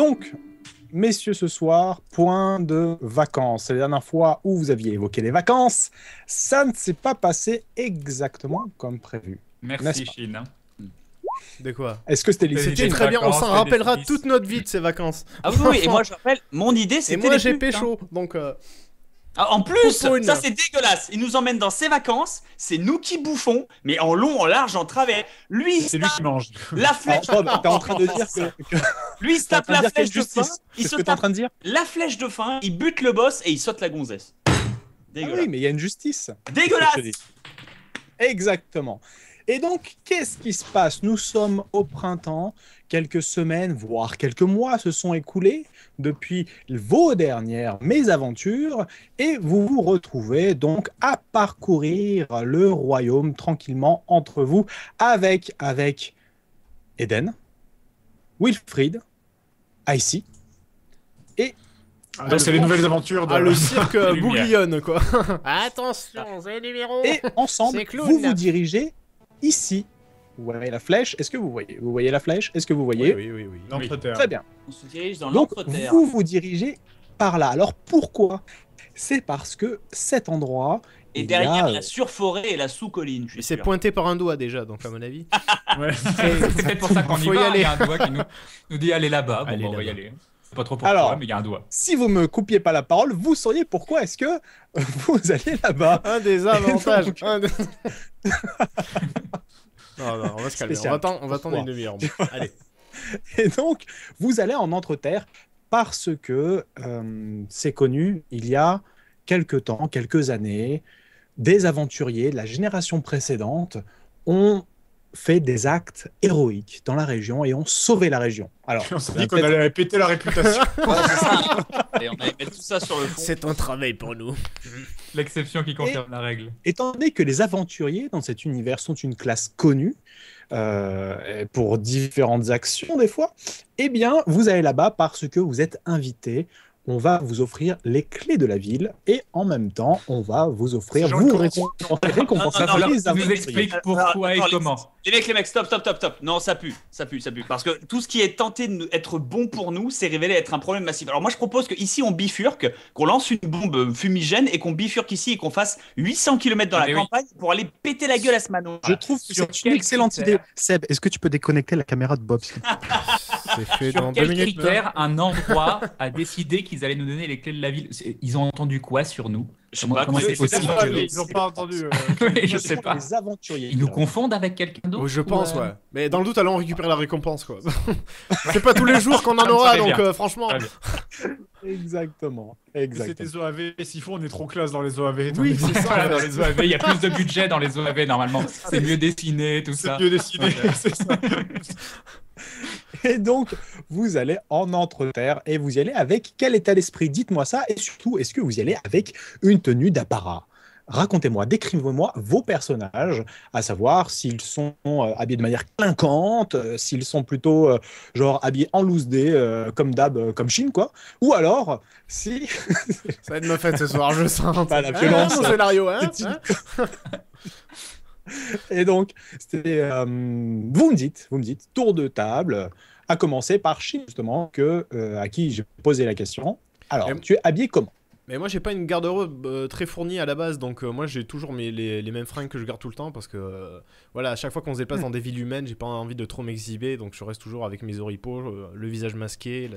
Donc, messieurs, ce soir, point de vacances. C'est la dernière fois où vous aviez évoqué les vacances. Ça ne s'est pas passé exactement comme prévu. Merci, Chine. De quoi Est-ce que c'était C'était licite C'était très bien, on s'en rappellera toute notre vie de ces vacances. Ah oui, oui, et moi je rappelle, mon idée Et c'était. moi les j'ai hein. pécho, donc euh, Ah, en plus, Poupoune. ça c'est dégueulasse. Il nous emmène dans ses vacances, c'est nous qui bouffons, mais en long, en large, en travers. Lui, C'est lui tape qui mange. la Alors, flèche. T'es en train de dire que, Lui, il se tape la flèche de fin. Il C'est se ce que t'es en tape train de dire la flèche de fin, il bute le boss et il saute la gonzesse. Ah Dégueulasse. oui, mais il y a une justice. Dégueulasse. Exactement. Et donc, qu'est-ce qui se passe? Nous sommes au printemps, quelques semaines, voire quelques mois se sont écoulés depuis vos dernières mésaventures, et vous vous retrouvez donc à parcourir le royaume tranquillement entre vous, avec, avec Eden, Wilfried, Icy, Ah, donc c'est les nouvelles aventures de. ah, le cirque bouglione quoi. Attention, c'est le numéro. et ensemble, vous vous dirigez ici. Vous voyez la flèche Est-ce que vous voyez Vous voyez la flèche Est-ce que vous Oui, voyez oui, oui, oui. L'entretien. Très bien. On se dirige dans Donc, l'entreterre. vous vous dirigez par là. Alors, pourquoi? C'est parce que cet endroit. Et il derrière a, la surforêt et la sous-colline. je Et suis c'est sûr. pointé par un doigt déjà, donc à mon avis. Ouais. C'est peut-être pour ça qu'on y va. Il y a un doigt qui nous, nous dit allez là-bas. Bon, Allez bah, on va y aller. C'est pas trop pourquoi, Alors. mais il y a un doigt. Si vous me coupiez pas la parole, vous sauriez pourquoi est-ce que vous allez là-bas. Un des avantages. Donc- un des- non, non, on va se calmer. On va attendre, on va attendre une demi-heure. Allez. Et donc, vous allez en Entreterre parce que euh, c'est connu, il y a quelques temps, quelques années, des aventuriers de la génération précédente ont fait des actes héroïques dans la région et ont sauvé la région. Alors, On s'est dit qu'on allait péter la réputation. Et on allait mettre tout ça sur le fond. C'est un travail pour nous. L'exception qui confirme la règle. étant donné que les aventuriers dans cet univers sont une classe connue euh, pour différentes actions des fois, eh bien, vous allez là-bas parce que vous êtes invité. On va vous offrir les clés de la ville et en même temps, on va vous offrir vous récompenser aventuriers. expliques Alors, pourquoi et comment. Les mecs, les mecs, stop, stop, stop, stop. Non, ça pue, ça pue, ça pue. Parce que tout ce qui est tenté d'être bon pour nous s'est révélé être un problème massif. Alors moi, je propose qu'ici, on bifurque, qu'on lance une bombe fumigène et qu'on bifurque ici et qu'on fasse 800 km dans la oui. campagne pour aller péter la gueule à ce mano. Je trouve que c'est une excellente idée. Seb, est-ce que tu peux déconnecter la caméra de Bob C'est fait Sur dans deux quels minutes. critères un endroit a décidé qu'ils allaient nous donner les clés de la ville C'est- Ils ont entendu quoi sur nous Je sais Comment- pas, comment c'est c'est possible Ils ont pas entendu. euh, Oui, je sais pas. Les aventuriers. Ils nous confondent avec quelqu'un d'autre Oh, je ou, pense, euh, ouais. Mais dans le doute, allons récupérer la récompense, quoi. c'est pas tous les jours qu'on en me aura, paraît donc bien. euh, franchement. Très bien. Exactement. C'est Exactement. des OAV. S'il faut, on est trop classe dans les OAV. Oui, c'est ça. Voilà, dans les OAV, il y a plus de budget dans les OAV normalement. C'est mieux dessiné, tout C'est ça. mieux dessiné. c'est ça. Et donc, vous allez en Entreterre et vous y allez avec quel état d'esprit? Dites-moi ça. Et surtout, est-ce que vous y allez avec une tenue d'apparat? Racontez-moi, décrivez-moi vos personnages, à savoir s'ils sont euh, habillés de manière clinquante, euh, s'ils sont plutôt euh, genre habillés en loose day, comme d'hab, comme Chine, quoi. Ou alors, si. Ça va être ma fête ce soir, je sens. Pas la Ah, violence. mon scénario, hein, hein Et donc, c'était. vous me dites, vous me dites, tour de table, à commencer par Chine, justement, que, euh, à qui j'ai posé la question. Alors, Et- tu es habillé comment? Mais moi, j'ai pas une garde-robe euh, très fournie à la base, donc euh, moi, j'ai toujours mes, les, les mêmes fringues que je garde tout le temps parce que, euh, voilà, à chaque fois qu'on se déplace dans des villes humaines, j'ai pas envie de trop m'exhiber, donc je reste toujours avec mes oripeaux, euh, le visage masqué,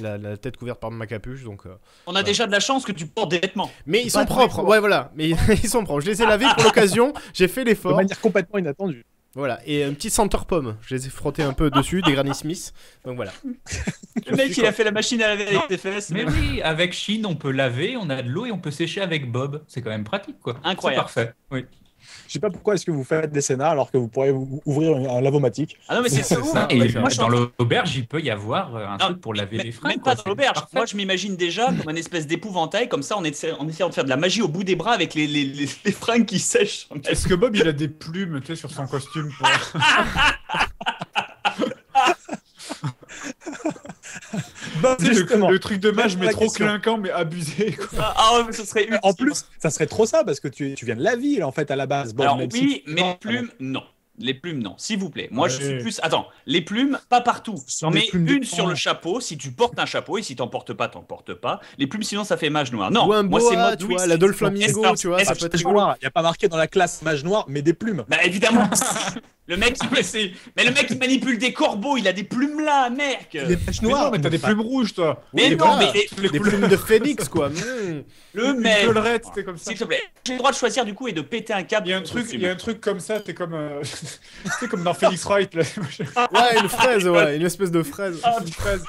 la, la- la tête couverte par ma capuche, donc. euh, On a déjà de la chance que tu portes des vêtements. Mais ils sont propres, ouais, voilà, mais ils sont propres. Je les ai lavés pour l'occasion, j'ai fait De l'effort. manière complètement inattendue. Voilà, et un petit senteur pomme, je les ai frottés un peu dessus, des Granny Smith, donc voilà. Le mec, il a fait la machine à laver avec ses fesses. Mais oui, avec Chine, on peut laver, on a de l'eau et on peut sécher avec Bob. C'est quand même pratique, quoi. Incroyable. C'est parfait. Oui. Je sais pas pourquoi est-ce que vous faites des scénars alors que vous pourriez ou- ouvrir un un lavomatique. Ah non, mais c'est ça. ça. Et Moi, dans l'auberge, il peut y avoir euh, un Non, truc pour laver les fringues. Même quoi. pas dans l'auberge. Moi, je m'imagine déjà comme une espèce d'épouvantail, comme ça, en essa- en essayant de faire de la magie au bout des bras avec les, les, les, les fringues qui sèchent. Est-ce que Bob, il a des plumes tu sais, sur son costume pour... Bah, justement. le, le truc de mage, mais trop question. clinquant, mais abusé. quoi. Ah, ah ouais, mais ce serait En plus, ça serait trop ça parce que tu, tu viens de la ville en fait à la base. Bon, Alors même oui, si- mais plumes, non. Les plumes, non, s'il vous plaît. Moi, je suis plus. Attends, les plumes, pas partout. De une sur le chapeau. Si tu portes un chapeau, et si t'en portes pas, t'en portes pas. Les plumes, sinon, ça fait mage noir. Non, Ou un moi, c'est mode tu vois, la Dolflamingo, Est-ce- tu vois, ça peut être noir, il n'y a pas marqué dans la classe mage noir, mais des plumes. Bah évidemment. le mec, il c'est- mais le mec il manipule des corbeaux, il a des plumes là, mec. Les mages Mais non, mais t'as des plumes rouges, toi. Mais Oui, non, voilà. mais les, Des plumes de phénix, quoi. Mmh. le mec. collerette, c'était comme ça. S'il te plaît, j'ai le droit de choisir du coup et de péter un câble. Il y a un truc, il y a un truc comme ça, t'es comme, euh, t'es comme dans Phoenix Wright là. Ouais, une fraise, ouais, une espèce de fraise. Ah, une fraise.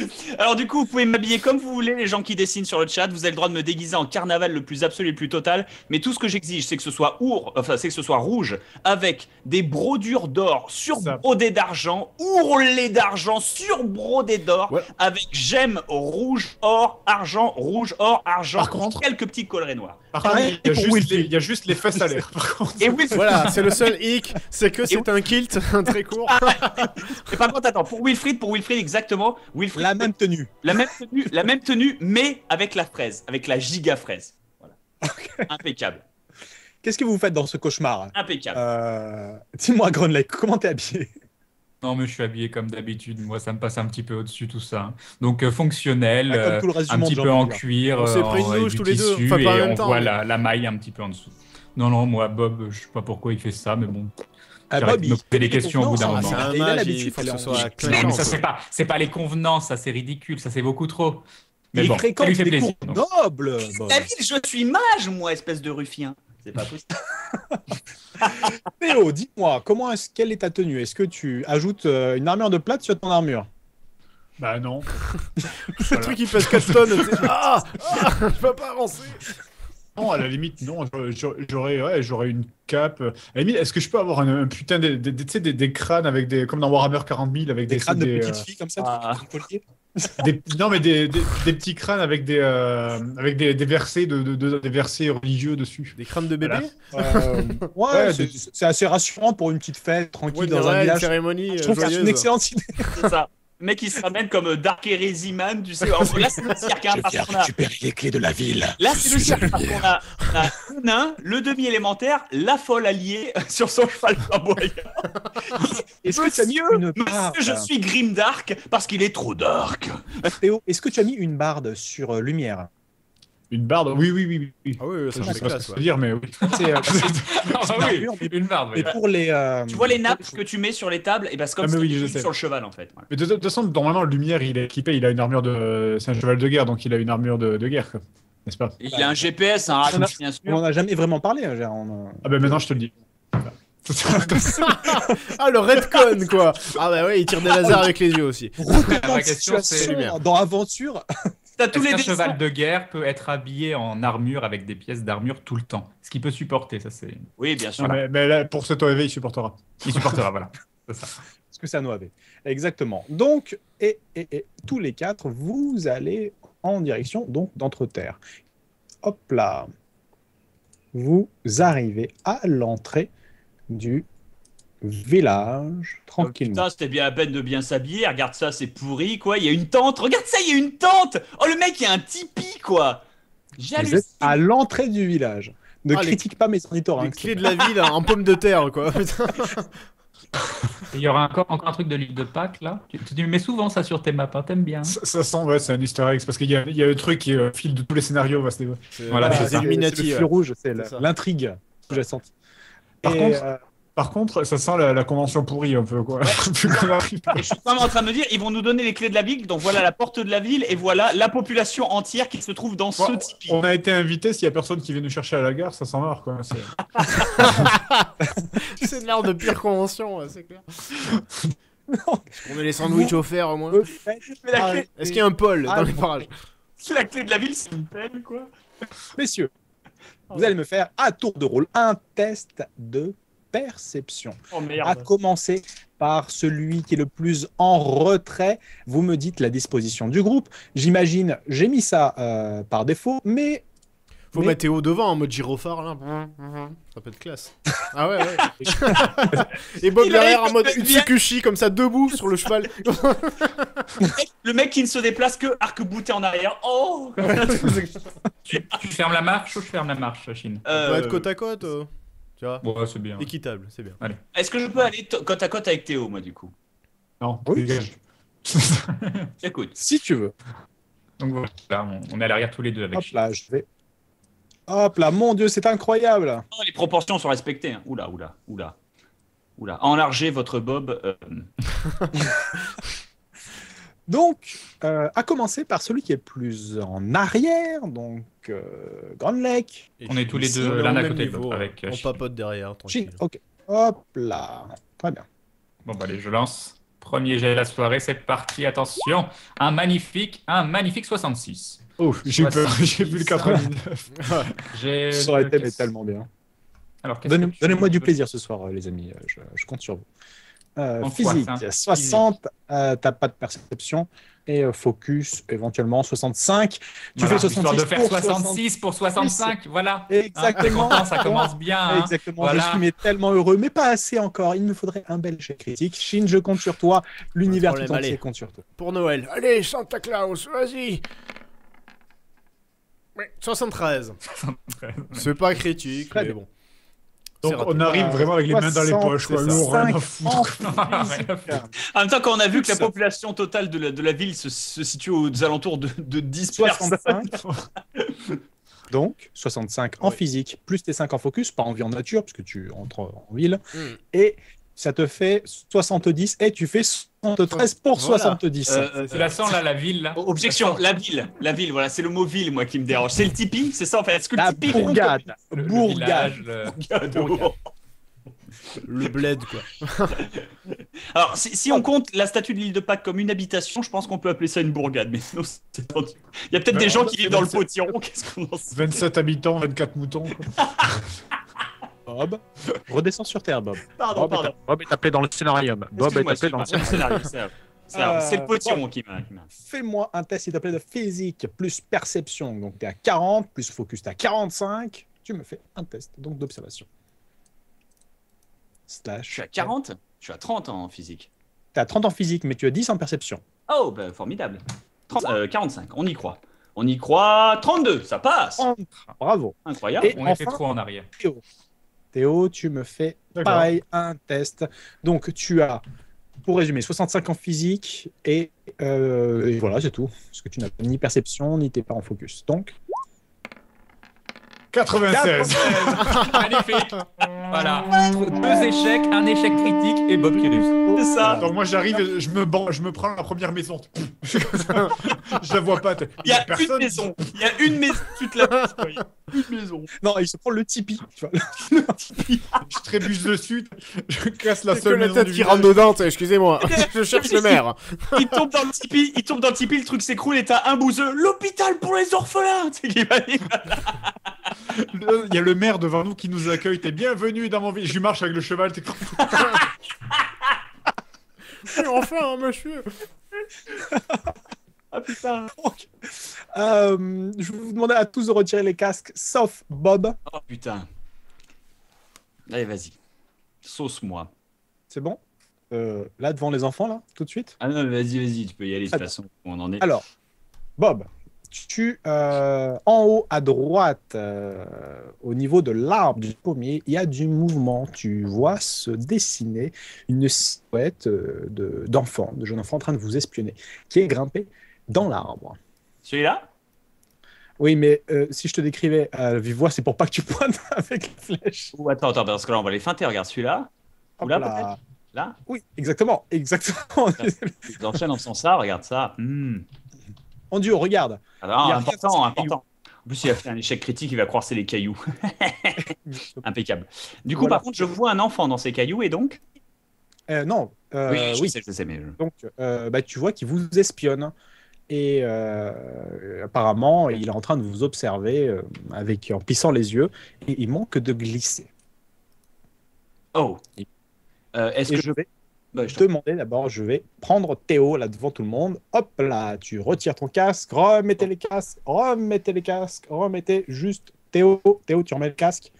Alors du coup, vous pouvez m'habiller comme vous voulez, les gens qui dessinent sur le chat. Vous avez le droit de me déguiser en carnaval le plus absolu et le plus total. Mais tout ce que j'exige, c'est que ce soit our, enfin c'est que ce soit rouge avec des brodures d'or sur Ça. brodé d'argent, ourlé d'argent sur brodé d'or, Ouais. avec gemme rouge, or, argent, rouge, or, argent. Par contre- quelques petits collerets noirs. Par Pareil contre, il y, a juste les, il y a juste les fesses à l'air. Par contre. Et oui, Voilà, c'est le seul hic, c'est que c'est un kilt très court. mais par contre, attends, pour Wilfried, pour Wilfried exactement, Wilfried, La même tenue. La même tenue, la même tenue, mais avec la fraise, avec la giga fraise. Voilà. Impeccable, Qu'est-ce que vous faites dans ce cauchemar impeccable. euh... Dis-moi, Grunlake, comment t'es habillé? Non, mais je suis habillé comme d'habitude. Moi, ça me passe un petit peu au-dessus tout ça. Donc euh, fonctionnel, Ah, comme euh, tout le reste du un petit peu en cuir, On pris en- tous les deux. tissu, Enfin, pas en et même on temps, voit mais- la, la maille un petit peu en dessous. Non, non, moi, Bob, je sais pas pourquoi il fait ça, mais bon. Ah, Bob, de me il- poser des questions au bout d'un moment. c'est un Il faut que ce soit Non, mais ça, c'est pas, c'est pas les convenances, ça, c'est ridicule, ça, c'est beaucoup trop. Mais il bon, lui fait des plaisir. cours nobles. David, je suis mage, moi, espèce de ruffien. C'est pas possible. Théo, dis-moi, comment est-ce, quelle est ta tenue? Est-ce que tu ajoutes euh, une armure de plate sur ton armure? Bah non. Le truc qui pèse 4 tonnes. Ah, ah, Je peux pas avancer. Non, à la limite, non. j'aurais- J'aurais, ouais, j'aurais une cape. À la limite, est-ce que je peux avoir un, un putain de, de- de- tu sais, des, des crânes avec des, comme dans Warhammer 40 000 avec Des des, crânes de des, petites euh, filles comme ça Ah. un des- non mais des, des, des petits crânes avec des, euh, avec des, des versets de, de- de- des versets religieux dessus. Des crânes de bébé Voilà. Euh, Ouais, Ouais, c'est, des- assez rassurant pour une petite fête tranquille Ouais, dans un ouais, une village. cérémonie Je euh, trouve que c'est une excellente idée. C'est ça. Le mec, il se ramène comme euh, Dark Hérésiman, tu sais. Alors, là, c'est le cirque, hein, parce qu'on a- les clés de la ville. Là, c'est le cirque, parce qu'on a, on a le nain, le demi-élémentaire, la folle alliée sur son cheval flamboyant. Est-ce que tu as mis Monsieur, une barde Monsieur, je suis Grimdark parce qu'il est trop dark. Théo, est-ce que tu as mis une barde sur euh, lumière? Une barde Oui, oui, oui, oui. oui. Ah oui, ça je fait sais pas ce que dire, mais oui. C'est, euh, Ah une oui, barbe, oui. Et pour les. euh, Tu vois les nappes que tu mets sur les tables, et ben c'est comme Ah, si oui, tu je étais sais. sur le cheval en fait. Voilà. Mais de, de toute façon, normalement, Lumière, il est équipé, il a une armure de. C'est un cheval de guerre, donc il a une armure de, de guerre, quoi. N'est-ce pas? Il a un GPS, un radar, bien sûr. On n'en a jamais vraiment parlé. hein, on Ah ben maintenant, je te le dis. Ah, le redcon, quoi. Ah bah ouais, il tire des lasers avec les yeux aussi. La question, c'est- dans Aventure. T'as tous Est-ce les qu'un dessins. cheval de guerre peut être habillé en armure avec des pièces d'armure tout le temps? Ce qu'il peut supporter, ça c'est. Oui, bien sûr. Mais, mais là, pour cet OEV, il supportera. Il supportera, voilà. C'est ça. Ce que ça nous avait. Exactement. Donc, et, et, et tous les quatre, vous allez en direction donc d'Entreterre. Hop là. Vous arrivez à l'entrée du village tranquillement. Putain, c'était bien à peine de bien s'habiller. Regarde ça, c'est pourri, quoi. Il y a une tente. Regarde ça, il y a une tente. Oh, le mec, il y a un tipi, quoi. Vous J'hallucine. êtes à l'entrée du village. Ne Ah, les- critique pas mes Les ornithorynques. clés de la ville en pomme de terre, quoi. Il y aura encore, encore un truc de livre de Pâques là? Tu, tu mets souvent ça sur tes maps, hein, t'aimes bien. Ça, ça sent, ouais, c'est un easter egg, parce qu'il y a, il y a le truc qui euh, file de tous les scénarios. C'est- Voilà, c'est le ouais. fil rouge, c'est l'intrigue sous-jacente. Par Et, contre- euh, Par contre, ça sent la, la convention pourrie un peu, quoi. Qu'on. Et je suis quand même en train de me dire, ils vont nous donner les clés de la ville. Donc voilà la porte de la ville et voilà la population entière qui se trouve dans ce Bon, tipi. on a été invité, s'il y a personne qui vient nous chercher à la gare, ça sent marre, quoi. C'est- C'est de l'air de pire convention, c'est clair. On met les sandwichs offerts au moins. clé- arrêter. Est-ce qu'il y a un pôle Ah, dans les parages La clé de la ville, c'est une pelle, quoi. Messieurs, vous allez me faire à tour de rôle un test de perception. Oh À commencer par celui qui est le plus en retrait. Vous me dites la disposition du groupe. J'imagine, j'ai mis ça euh, par défaut, mais Faut Mais- mettre Théo devant en mode gyrophare là. Ça peut être classe. Ah ouais, ouais. Et Bob derrière en mode Utsukushi comme ça debout sur le cheval. Le mec qui ne se déplace que arc-bouté en arrière. Oh Tu, tu fermes la marche ou je ferme la marche, Chine? On Euh, peut être côte à côte. euh. Tu vois Ouais, c'est bien. Équitable, c'est bien. Est-ce que je peux aller côte à côte avec Théo, moi, du coup? Non, Oui. dégage. Écoute. Si tu veux. Donc voilà, on, on est à l'arrière tous les deux avec. Hop là, je vais. Hop là, mon Dieu, c'est incroyable. Oh, les proportions sont respectées. hein. Oula, oula, oula. Oula. Enlargez votre bob. euh, Donc, euh, à commencer par celui qui est plus en arrière, donc euh, Grand Lake. Et On est tous les deux est l'un à côté de l'autre avec, euh, On papote derrière, tranquille. ok. Hop là. Très bien. Bon, bah allez, je lance. Premier jet de la soirée, c'est parti. Attention, un magnifique, un magnifique 66. Oh, j'ai eu peur, 70. j'ai vu le 99. J'ai. Ça aurait été mais tellement bien. Alors, Donnez-moi du plaisir ce soir, euh, les amis. euh, Je, je compte sur vous. Euh, physique, ça 60, euh, t'as pas de perception. Et euh, focus, éventuellement 65. Tu Voilà, fais 66 histoire de faire pour 66 pour 65, voilà. Hein, Exactement. content, ça commence bien. hein. Exactement, Voilà. je suis mais tellement heureux, mais pas assez encore. Il me faudrait un bel jet critique. Shin, je compte sur toi. L'univers tout entier allez. compte sur toi. Pour Noël. Allez, Santa Claus, vas-y. Ouais, 73. C'est pas critique, Très mais bien. bon. Donc on arrive vraiment avec les mains dans les 60, poches, quoi. c'est Nous, ça. rien à 5 foutre. en même temps, quand on a vu que la population totale de la, de la ville se, se situe aux alentours de, de 10 personnes. 65. Donc, 65 en physique, plus tes 5 en focus, pas en vie en nature, puisque tu entres en ville. Hmm. Et ça te fait 70 et tu fais 73 pour Voilà. 70. Euh, euh, Tu la sens là, la ville là Objection, la ville, la ville, voilà, c'est le mot ville, moi, qui me dérange. C'est le Tipeee, c'est ça en fait. Est-ce que le La bourgade. Le- le Bourgade. village, le- compte Le bled, quoi. Alors, si, si on compte la statue de l'île de Pâques comme une habitation, je pense qu'on peut appeler ça une bourgade. Mais sinon, c'est tendu. Il y a peut-être des gens en- qui vivent dans le potiron. Qu'est-ce qu'on en sait? 27 habitants, 24 moutons. quoi. Bob, redescends sur Terre, Bob. Pardon, Bob, pardon. est, Bob est appelé dans le scénarium. Bob est appelé dans le scénarium. c'est c'est le potiron qui m'a. qui m'a- Fais-moi un test, s'il te plaît, de physique plus perception. Donc, tu es à 40, plus focus, tu à 45. Tu me fais un test donc d'observation. Slash. Je suis à 40 Je suis à 30 en physique. Tu à 30 en physique, mais tu as 10 en perception. Oh, bah, formidable. 30, euh, 45, on y croit. On y croit. 32, ça passe. Bravo. Incroyable. Et On était enfin- trop en arrière. Théo. Théo, tu me fais pareil, un test. Donc, tu as, pour résumer, 65 en physique et, euh, et voilà, c'est tout. Parce que tu n'as ni perception, ni t'es pas en focus. Donc, 96. Magnifique Voilà. Deux échecs, un échec critique et Bob qui réussit. C'est ça. Donc moi j'arrive, je me ban- je me prends la première maison. je la vois pas. Il y a une personne. maison. Il y a une maison. Tu te la Une maison. non, il se prend le. Tu vois. Je trébuche dessus, je casse la C'est que seule la maison tête du qui rentre dedans, excusez-moi. Je cherche le maire. Il tombe dans le tipi, il tombe dans le tipi, le truc s'écroule et t'as un bouseux. L'hôpital pour les orphelins. Tu Il y a le maire devant nous qui nous accueille. T'es bienvenu dans mon village. Je marche avec le cheval. t'es- enfin, monsieur. Ah putain. Donc, euh, je vais vous demander à tous de retirer les casques, sauf Bob. Oh putain. Allez, vas-y. Sauce-moi. C'est bon? Euh, Là, devant les enfants, là, tout de suite? Ah non, vas-y, vas-y, tu peux y aller de toute façon. On en est. Alors, Bob, euh, en haut à droite, euh, au niveau de l'arbre du pommier, il y a du mouvement. Tu vois se dessiner une silhouette euh, de- d'enfant, de, jeune enfant en train de vous espionner, qui est grimpé dans l'arbre. Celui-là? Oui, mais euh, si je te décrivais à vive voix, c'est pour pas que tu pointes avec la flèche. Ou attends, attends, parce que là, on va les feinter. Regarde celui-là. Ou là, là. Là? Oui, exactement, exactement. Ils enchaînent en faisant ça, regarde ça. Hmm. En duo, regarde. Alors, Il y a important, important. En plus, il a fait un échec critique, il va croire que c'est les cailloux. Impeccable. Du coup, Voilà. par contre, je vois un enfant dans ces cailloux et donc. Euh, non, euh, oui, je oui. sais, je sais, mais. Donc, euh, bah, tu vois qu'il vous espionne. Et apparemment, il est en train de vous observer avec, en plissant les yeux. Et il manque de glisser. Oh. Est-ce que je. vais Bah, je te demander d'abord, je vais prendre Théo là devant tout le monde. Hop là, tu retires ton casque, remettez les casques, remettez les casques, remettez juste Théo. Théo, tu remets le casque.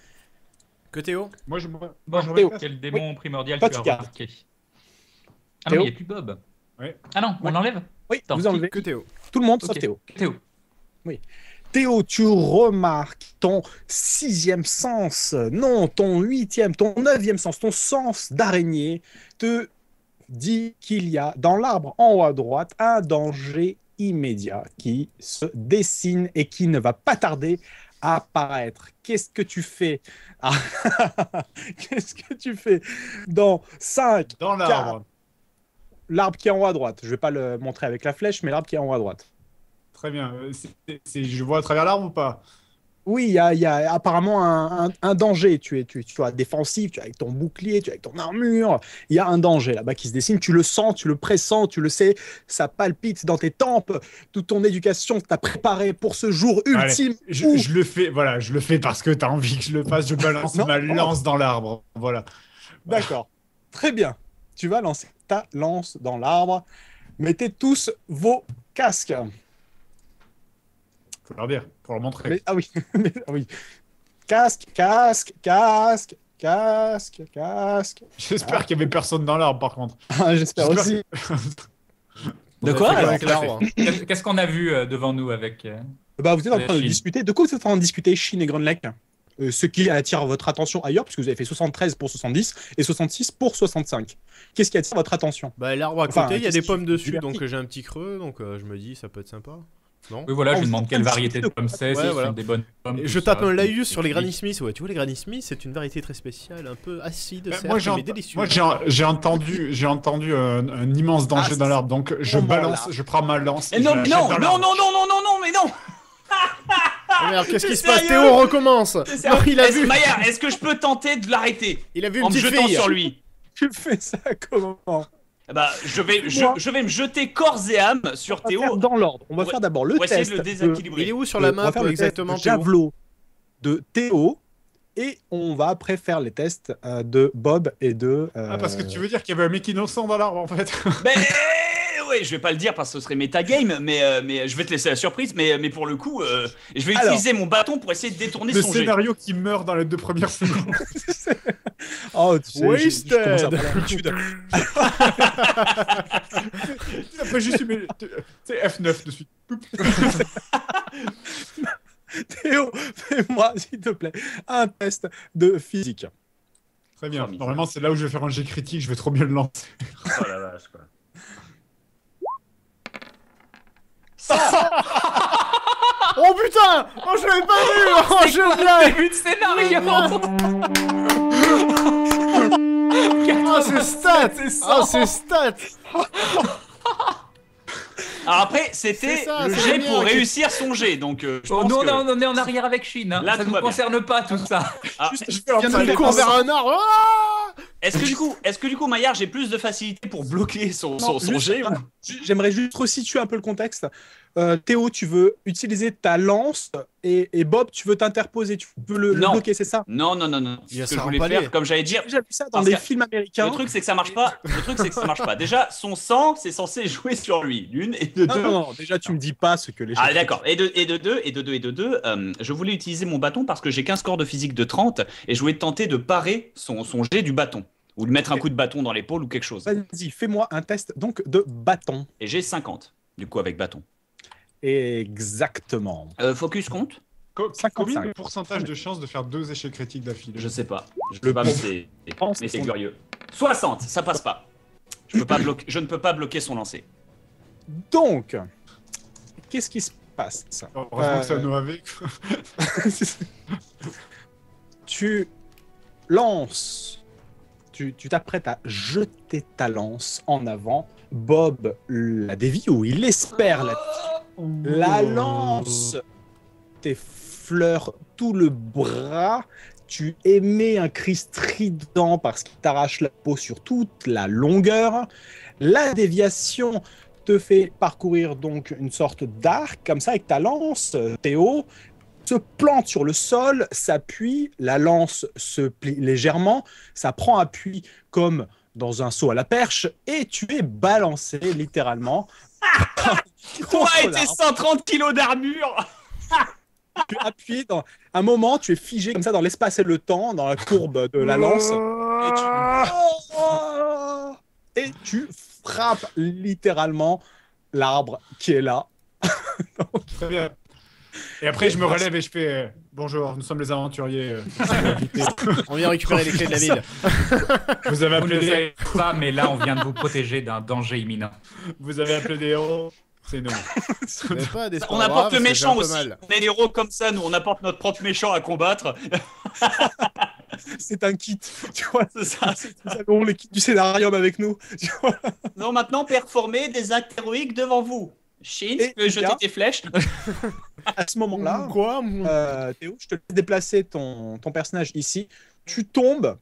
Que Théo? Moi je. Moi, Bon, je Théo. quel démon primordial Toi, tu as remarqué Ah Théo non, il n'y a plus Bob. Ouais. Ah non, on l'enlève? Oui, Tant vous enlevez Que Théo. tout le monde sauf Ok. Théo. Théo. Théo, tu remarques ton sixième sens, non, ton huitième, ton neuvième sens, ton sens d'araignée te dit qu'il y a dans l'arbre en haut à droite un danger immédiat qui se dessine et qui ne va pas tarder à apparaître. Qu'est-ce que tu fais? Ah, Qu'est-ce que tu fais? Dans 5, Dans l'arbre. l'arbre qui est en haut à droite Je vais pas le montrer avec la flèche, mais l'arbre qui est en haut à droite. Très bien. Euh, je vois à travers l'arbre ou pas? Oui, il y a, il y a apparemment un, un- un danger. Tu es, tu, tu es défensif, tu es avec ton bouclier, tu es avec ton armure. Il y a un danger là-bas qui se dessine. Tu le sens, tu le pressens, tu le sais. Ça palpite dans tes tempes. Toute ton éducation t'a préparé pour ce jour ultime. je, où- je le fais, voilà, je le fais parce que tu as envie que je le fasse. Je balance ma lance dans l'arbre. Voilà. D'accord. Très bien. Tu vas lancer ta lance dans l'arbre. Mettez tous vos casques. Faut leur dire, pour leur montrer. Mais- ah oui, mais- ah oui. Casque, casque, casque, casque, casque. J'espère qu'il y avait personne dans l'arbre par contre. Ah, J'espère aussi. De quoi. Qu'est-ce qu'on a vu euh, devant nous avec. euh, Bah, vous êtes en train de Chine? discuter. De quoi vous êtes en train de discuter, Chine et Grunlech Euh, Ce qui attire votre attention ailleurs, puisque vous avez fait 73 pour 70 et 66 pour 65. Qu'est-ce qui attire votre attention? Bah, l'arbre à côté, il y a des pommes dessus, donc j'ai un petit creux, donc euh, je me dis, ça peut être sympa. Non Oui, voilà, Oh, je vous demande êtes quelle variété de pommes c'est, Ouais, si ce voilà. sont des bonnes pommes. Je ça, tape un laïus sur les. Granny Smith. Ouais, tu vois, les Granny Smith, c'est une variété très spéciale, un peu acide, certes, moi, ent- délicieux. moi, j'ai en- j'ai entendu, j'ai entendu un, un immense danger Ah, dans l'arbre. Donc je moment balance, là. je prends ma lance. Et non, non, non, non, non, non, non, non, mais non Ah, merde, qu'est-ce qui se passe? Théo, recommence il a Est-ce- vu Maya, est-ce que je peux tenter de l'arrêter? Il a vu une en me petite jetant fille sur lui Tu fais ça comment? Bah, je vais, je, vais me jeter corps et âme sur On va faire Théo dans l'ordre. On va faire d'abord le test. de le de- déséquilibrer. Il est où sur de- la on va map faire le test exactement, javelot de Théo et on va après faire les tests euh, de Bob et de. euh, Ah, parce que tu veux dire qu'il y avait un mec innocent dans l'arbre en fait. Ben ouais, je vais pas le dire parce que ce serait metagame, mais, euh, mais je vais te laisser la surprise. Mais, mais pour le coup, euh, je vais Alors. utiliser mon bâton pour essayer de détourner Le son jet. scénario qui meurt dans les deux premières secondes. Oh, tu sais, j'ai- je commence à Wasted. l'habitude. Après juste sais, F9 de suite. Théo, fais-moi, s'il te plaît, un test de physique. Très bien. Formidable. Normalement c'est là où je vais faire un jet critique. Je vais trop bien le lancer. Oh la vache, quoi. Oh putain! Oh, je l'avais pas vu! Oh, je l'ai Début de scénario? Oh, c'est stat Oh, c'est stat Alors après, c'était le bien, pour réussir son jet. Donc, euh, je Oh, pense nous, on, que- est en- on est en arrière avec Chine. hein. Là, ça ne nous concerne pas tout ça. Ah, Je vais en Cours vers un arbre Ah est-ce que du coup, est-ce que du coup, Maillard, j'ai plus de facilité pour bloquer son, son, son juste- jet ou- J- J'aimerais juste resituer un peu le contexte. Euh, Théo, tu veux utiliser ta lance et, et Bob, tu veux t'interposer, tu veux le, le Non. bloquer, c'est ça? Non, non, non, non. Ce que je voulais faire, comme j'allais dire, J'ai déjà vu ça dans des films américains. le truc c'est que ça marche pas. Le truc c'est que ça marche pas. Déjà, son sang, c'est censé jouer sur lui. D'une et de Non, deux. non, non, déjà tu me dis pas ce que les Ah d'accord. Et de, et de deux, et de deux, et de deux, euh, je voulais utiliser mon bâton parce que j'ai qu'un score de physique de 30 et je voulais tenter de parer son, son jet du bâton. Ou lui mettre un coup de bâton dans l'épaule ou quelque chose. Vas-y, fais-moi un test donc de bâton. Et j'ai 50, du coup, avec bâton. Exactement. Euh, focus compte Co- 55. Combien de pourcentage de chance de faire deux échecs critiques d'affilée? Je sais pas. Je Le sais pas, mais c'est pense mais c'est qu'on- glorieux. 60, ça passe pas. Je, peux pas bloquer, je ne peux pas bloquer son lancer. Donc, qu'est-ce qui se passe? Heureusement Euh, que c'est un OAV. quoi. Tu lances, tu tu t'apprêtes à jeter ta lance en avant. Bob la dévie ou il espère la La lance t'effleure tout le bras. Tu émets un cri strident parce qu'il t'arrache la peau sur toute la longueur. La déviation te fait parcourir donc une sorte d'arc comme ça avec ta lance, euh, Théo. Se plante sur le sol, s'appuie, la lance se plie légèrement, ça prend appui comme dans un saut à la perche et tu es balancé littéralement. Toi et tes l'arbre. 130 kilos d'armure tu es appuyé dans un moment, tu es figé comme ça dans l'espace et le temps, dans la courbe de la lance, et tu, et tu frappes littéralement l'arbre qui est là. Très bien. Et après, je me relève et je fais euh, Bonjour, nous sommes les aventuriers. euh, On vient récupérer les clés de la ville. vous, avez Vous ne appelé le des... savez pas, mais là, on vient de vous protéger d'un danger imminent. vous avez appelé des héros C'est nous. Vous n'avez pas des On apporte le méchant aussi. mal. On est des héros comme ça, nous on apporte notre propre méchant à combattre. C'est un kit. Tu vois, C'est ça. nous avons le kit du scénarium avec nous. Tu vois. Non, maintenant performer des actes héroïques devant vous. Shin, Et tu peux jeter tes flèches. À ce moment-là, Quoi euh, Théo, je te laisse déplacer ton, ton personnage ici. Tu tombes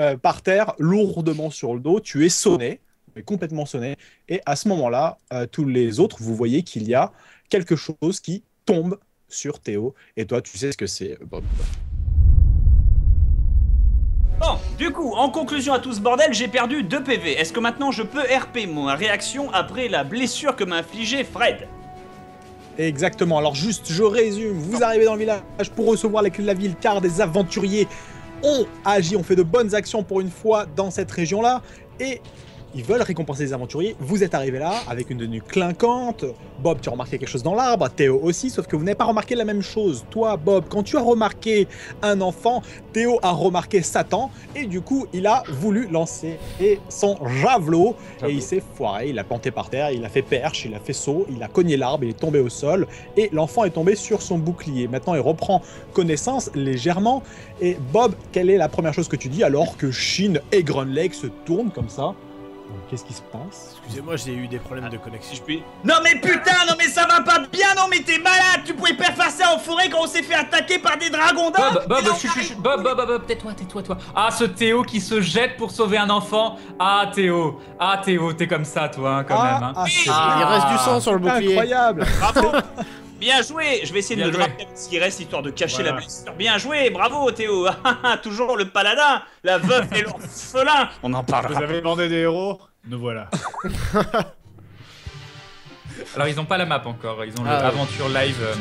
euh, par terre, lourdement sur le dos. Tu es sonné, mais complètement sonné. Et à ce moment-là, euh, tous les autres, vous voyez qu'il y a quelque chose qui tombe sur Théo. Et toi, tu sais ce que c'est, Bob. Du coup, en conclusion à tout ce bordel, j'ai perdu 2 PV. Est-ce que maintenant je peux RP mon réaction après la blessure que m'a infligé Fred? Exactement. Alors juste, je résume. Vous arrivez dans le village pour recevoir les clés de la ville car des aventuriers ont agi, ont fait de bonnes actions pour une fois dans cette région-là et ils veulent récompenser les aventuriers. Vous êtes arrivé là avec une tenue clinquante. Bob, tu as remarqué quelque chose dans l'arbre. Théo aussi, sauf que vous n'avez pas remarqué la même chose. Toi, Bob, quand tu as remarqué un enfant, Théo a remarqué Satan et du coup, il a voulu lancer et son javelot et il s'est foiré. Il a planté par terre, il a fait perche, il a fait saut, il a cogné l'arbre, il est tombé au sol et l'enfant est tombé sur son bouclier. Maintenant, il reprend connaissance légèrement. Et Bob, quelle est la première chose que tu dis alors que Shin et Grunlake se tournent comme ça? Qu'est-ce qui se passe Excusez-moi, j'ai eu des problèmes de connexion. je puis. Non mais putain, non mais ça va pas bien, non mais t'es malade Tu pouvais pas faire ça en forêt quand on s'est fait attaquer par des dragons d'or Bob, Bob, chut, chut, Bob, Bob, Bob, Bob, tais-toi, tais-toi, toi. Ah, ce Théo qui se jette pour sauver un enfant. Ah, Théo, ah, Théo, t'es comme ça, toi, hein, quand Ah, même. hein. ah, Ah. Il reste du sang sur le bouclier. incroyable Bravo Bien joué Je vais essayer de joué. draper s'il reste histoire de cacher Voilà. la blessure. Bien joué Bravo Théo Toujours le paladin, la veuve et l'orphelin On en Vous parlera. avez demandé des héros Nous voilà. Alors, ils ont pas la map encore. Ils ont Ah, ouais. l'aventure live. euh,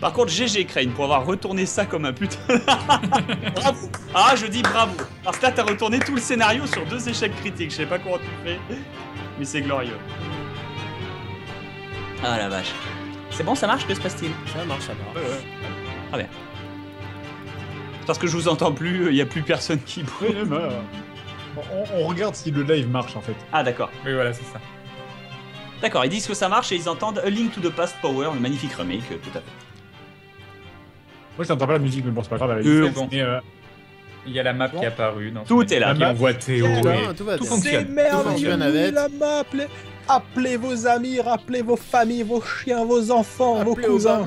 Par contre, GG Crane pour avoir retourné ça comme un putain. bravo Ah, je dis bravo Parce que là, t'as retourné tout le scénario sur deux échecs critiques. Je sais pas comment tu fais, mais c'est glorieux. Ah la vache. C'est bon, ça marche Que se passe-t-il Ça marche, ça marche. Parce que je vous entends plus, il y a plus personne qui bouge. Oui, euh, on, on regarde si le live marche en fait. Ah d'accord. Oui, voilà, c'est ça. D'accord, ils disent que ça marche et ils entendent A Link to the Past Power, le magnifique remake, euh, tout à fait. Moi, je n'entends pas la musique, mais bon, c'est pas grave. elle Euh, est bon. mais, euh, Il y a la map qui est apparue. dans Tout est là. La map. envoie Théo. Tout tout bien. fonctionne. C'est merveilleux, fonctionne avec. la map appelez, vos amis, rappelez vos familles, vos chiens, vos enfants, vos cousins.